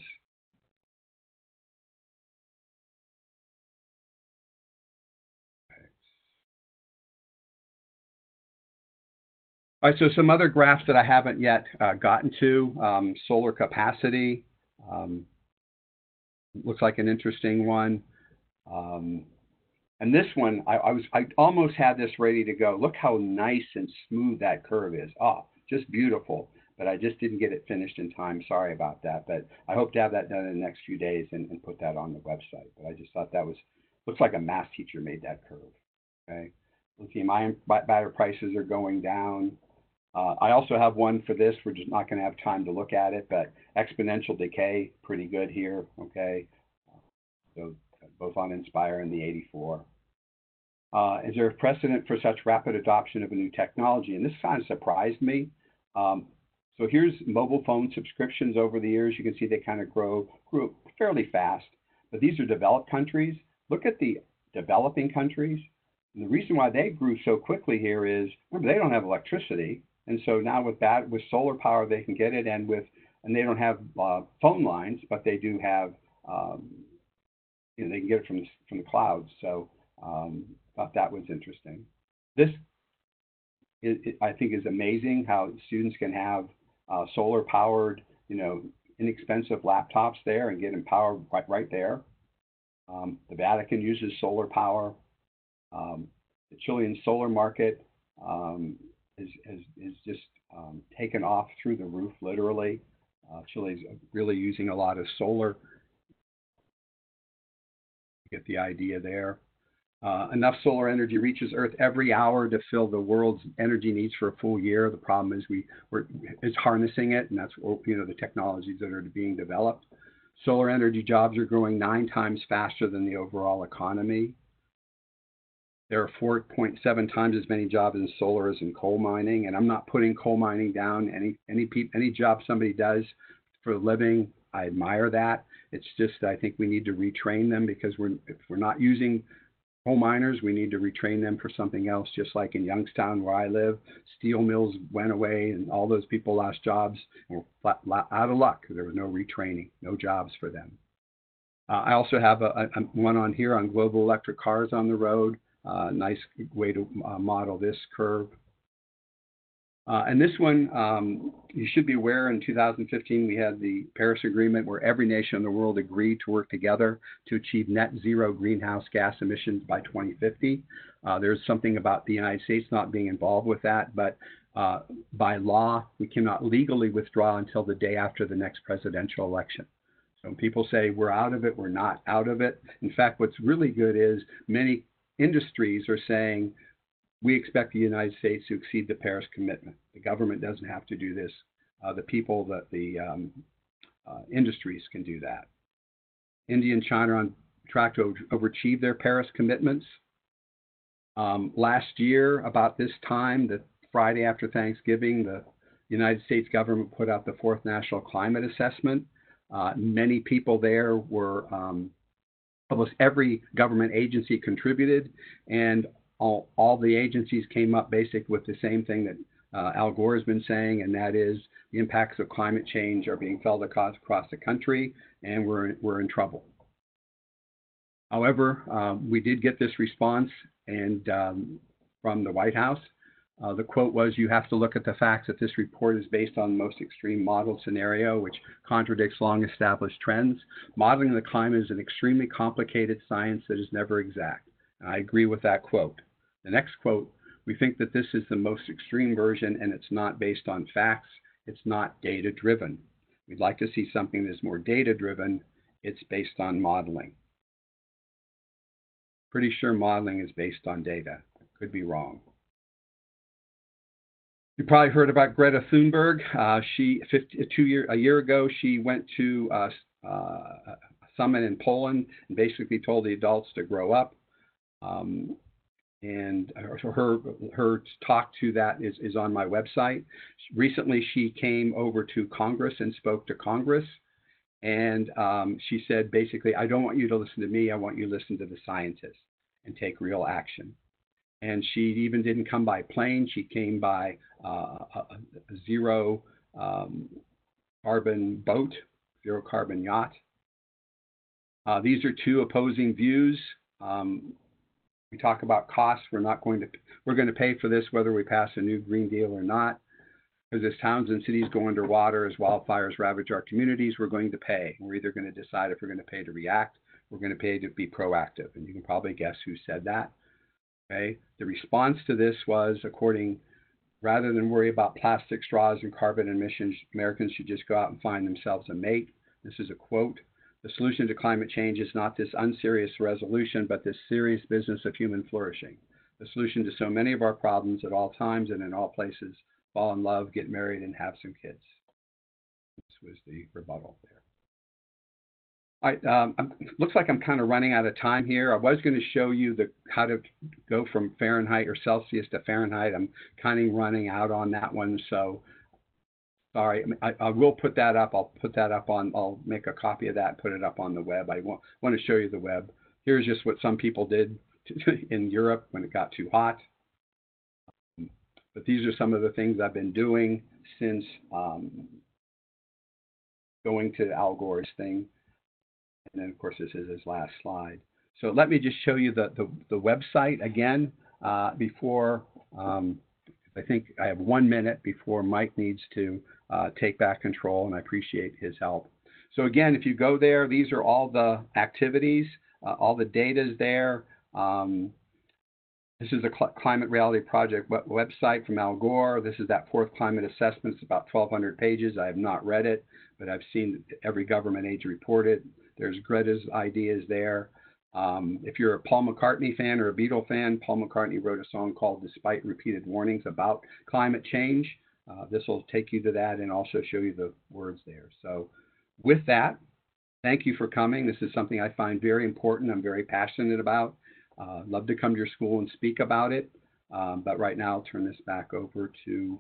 All right, so some other graphs that I haven't yet uh, gotten to. Um, solar capacity um, looks like an interesting one. Um, and this one, I, I, was I almost had this ready to go. Look how nice and smooth that curve is. Oh, just beautiful. But I just didn't get it finished in time. Sorry about that. But I hope to have that done in the next few days and, and put that on the website. But I just thought that was looks like a math teacher made that curve. Okay, lithium ion battery prices are going down. Uh, I also have one for this. We're just not going to have time to look at it, but exponential decay, pretty good here. Okay, so both on Nspire and the 84. Uh, is there a precedent for such rapid adoption of a new technology? And this kind of surprised me. Um, so here's mobile phone subscriptions over the years. You can see they kind of grow grew fairly fast, but these are developed countries. Look at the developing countries. And the reason why they grew so quickly here is remember they don't have electricity, and so now with that with solar power they can get it, and with and they don't have uh, phone lines, but they do have um, you know they can get it from from the clouds. So um, thought that was interesting. This it, I think is amazing how students can have uh, solar powered you know inexpensive laptops there and get empowered right, right there. Um, the Vatican uses solar power. Um, the Chilean solar market um, is, is, is, just um, taken off through the roof, literally. Uh, Chile is really using a lot of solar. Get the idea there. Uh, enough solar energy reaches Earth every hour to fill the world's energy needs for a full year. The problem is we we're is harnessing it, and that's you know the technologies that are being developed. Solar energy jobs are growing nine times faster than the overall economy. There are 4.7 times as many jobs in solar as in coal mining, and I'm not putting coal mining down. Any any any job somebody does for a living, I admire that. It's just I think we need to retrain them because we're if we're not using coal miners, we need to retrain them for something else, just like in Youngstown, where I live. Steel mills went away, and all those people lost jobs and were out of luck there was no retraining, no jobs for them. Uh, I also have a, a, one on here on global electric cars on the road. Uh, nice way to uh, model this curve. Uh, and this one, um, you should be aware in 2015, we had the Paris Agreement where every nation in the world agreed to work together to achieve net zero greenhouse gas emissions by 2050. Uh, there's something about the United States not being involved with that, but uh, by law, we cannot legally withdraw until the day after the next presidential election. So when people say we're out of it, we're not out of it. In fact, what's really good is many industries are saying we expect the United States to exceed the Paris commitment. The government doesn't have to do this. Uh, the people, that the um, uh, industries can do that. India and China are on track to overachieve their Paris commitments. Um, last year, about this time, the Friday after Thanksgiving, the United States government put out the fourth national climate assessment. Uh, many people there were, um, almost every government agency contributed, and all, all the agencies came up basic with the same thing that uh, Al Gore has been saying, and that is the impacts of climate change are being felt across, across the country, and we're, we're in trouble. However, uh, we did get this response and um, from the White House. Uh, the quote was, you have to look at the facts that this report is based on the most extreme model scenario, which contradicts long established trends. Modeling the climate is an extremely complicated science that is never exact. I agree with that quote. The next quote, we think that this is the most extreme version and it's not based on facts, it's not data driven. We'd like to see something that's more data driven, it's based on modeling. Pretty sure modeling is based on data. Could be wrong. You probably heard about Greta Thunberg. Uh, she 50, two year, a year ago, she went to uh, uh, a summit in Poland and basically told the adults to grow up. Um, and her her talk to that is, is on my website. Recently, she came over to Congress and spoke to Congress, and um, she said basically, I don't want you to listen to me. I want you to listen to the scientists and take real action. And she even didn't come by plane. She came by uh, a, zero um, carbon boat, zero carbon yacht. Uh, these are two opposing views. Um, We talk about costs. We're not going to we're going to pay for this whether we pass a new Green Deal or not. Because as towns and cities go underwater, as wildfires ravage our communities, we're going to pay. We're either going to decide if we're going to pay to react, we're going to pay to be proactive. And you can probably guess who said that. Okay. The response to this was, according, rather than worry about plastic straws and carbon emissions, Americans should just go out and find themselves a mate. This is a quote. The solution to climate change is not this unserious resolution, but this serious business of human flourishing. The solution to so many of our problems at all times and in all places fall in love, get married, and have some kids. This was the rebuttal there. Right, um, looks like I'm kind of running out of time here. I was going to show you the how to go from Fahrenheit or Celsius to Fahrenheit. I'm kind of running out on that one, so sorry. I, I, will put that up. I'll put that up on. I'll make a copy of that put it up on the web. I want want to show you the web. Here's just what some people did in Europe when it got too hot. But these are some of the things I've been doing since um, going to Al Gore's thing. And then, of course, this is his last slide. So let me just show you the, the, the website again uh, before um, I think I have one minute before Mike needs to uh, take back control, and I appreciate his help. So again, if you go there, these are all the activities, uh, all the data is there. Um, this is a Cl Climate Reality Project web website from Al Gore. This is that fourth climate assessment. It's about 1,200 pages. I have not read it, but I've seen every government age report it. There's Greta's ideas there. Um, if you're a Paul McCartney fan or a Beatle fan, Paul McCartney wrote a song called Despite Repeated Warnings about climate change. Uh, this will take you to that and also show you the words there. So, with that, thank you for coming. This is something I find very important. I'm very passionate about. Uh, love to come to your school and speak about it. Um, but right now, I'll turn this back over to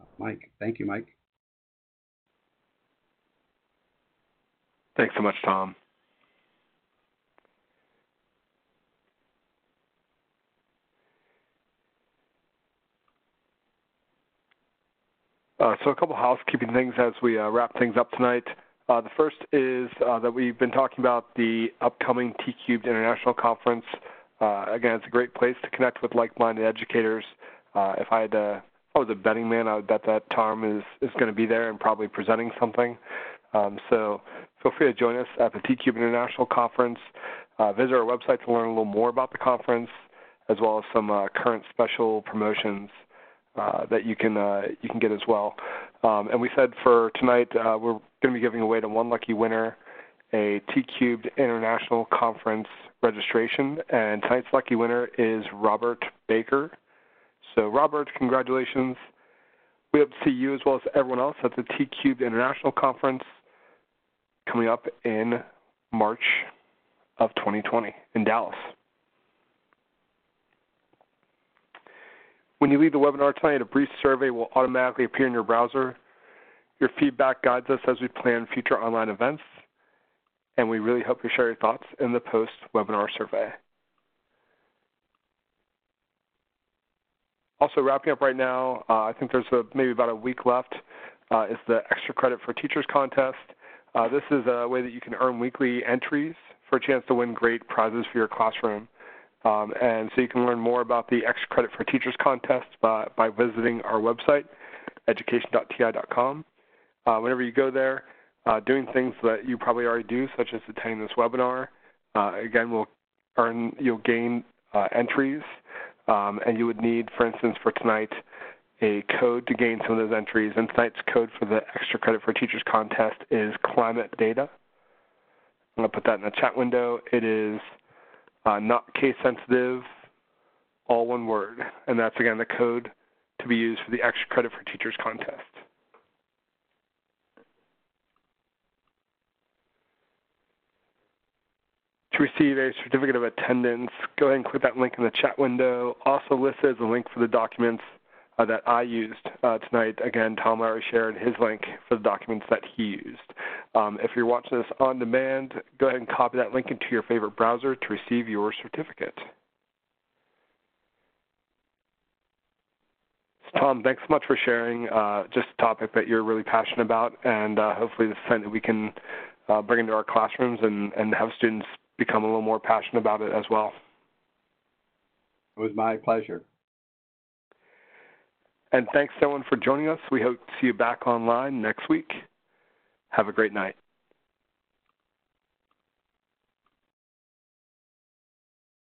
uh, Mike. Thank you, Mike. Thanks so much, Tom. Uh, so a couple housekeeping things as we uh, wrap things up tonight. Uh, the first is uh, that we've been talking about the upcoming T-Cubed International Conference. Uh, again, it's a great place to connect with like-minded educators. Uh, if I had to, if I was a betting man, I would bet that Tom is, is going to be there and probably presenting something. Um, so feel free to join us at the T-Cubed International Conference. visit our website to learn a little more about the conference, as well as some current special promotions uh, that you can uh, you can get as well. Um, and we said for tonight uh, we're going to be giving away to one lucky winner a T Cubed International Conference registration, and tonight's lucky winner is Robert Baker. So Robert, congratulations. We hope to see you as well as everyone else at the T Cubed International Conference coming up in March of 2020 in Dallas. When you leave the webinar tonight, a brief survey will automatically appear in your browser. Your feedback guides us as we plan future online events, and we really hope you share your thoughts in the post-webinar survey. Also wrapping up right now, uh, I think there's a, maybe about a week left, uh, is the Extra Credit for Teachers contest. Uh, this is a way that you can earn weekly entries for a chance to win great prizes for your classroom. Um, and so you can learn more about the Extra Credit for Teachers contest by, by visiting our website, education.ti.com. Uh, whenever you go there, uh, doing things that you probably already do, such as attending this webinar, uh, again, will earn you'll gain uh, entries, um, and you would need, for instance, for tonight, a code to gain some of those entries. And tonight's code for the Extra Credit for Teachers contest is climate data. I'm going to put that in the chat window. It is uh, not case sensitive, all one word. And that's again the code to be used for the extra credit for teachers contest. To receive a certificate of attendance, go ahead and click that link in the chat window. Also listed as a link for the documents uh, that I used uh, tonight. Again, Tom Larry shared his link for the documents that he used. Um, if you're watching this on demand, go ahead and copy that link into your favorite browser to receive your certificate. Tom, thanks so much for sharing uh, just a topic that you're really passionate about, and uh, hopefully this is something that we can uh, bring into our classrooms and, and have students become a little more passionate about it as well. It was my pleasure. And thanks everyone for joining us. We hope to see you back online next week. Have a great night.